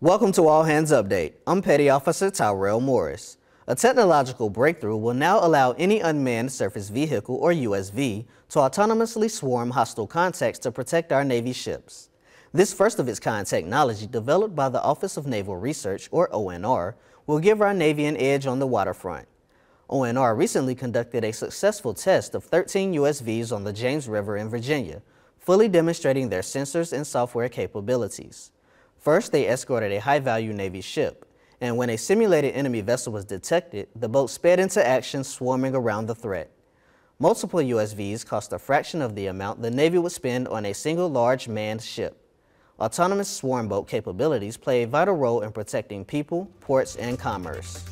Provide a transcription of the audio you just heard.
Welcome to All Hands Update. I'm Petty Officer Tyrell Morris. A technological breakthrough will now allow any unmanned surface vehicle, or USV, to autonomously swarm hostile contacts to protect our Navy ships. This first of its kind technology, developed by the Office of Naval Research, or ONR, will give our Navy an edge on the waterfront. ONR recently conducted a successful test of 13 USVs on the James River in Virginia, fully demonstrating their sensors and software capabilities. First, they escorted a high-value Navy ship, and when a simulated enemy vessel was detected, the boat sped into action swarming around the threat. Multiple USVs cost a fraction of the amount the Navy would spend on a single large manned ship. Autonomous swarm boat capabilities play a vital role in protecting people, ports, and commerce.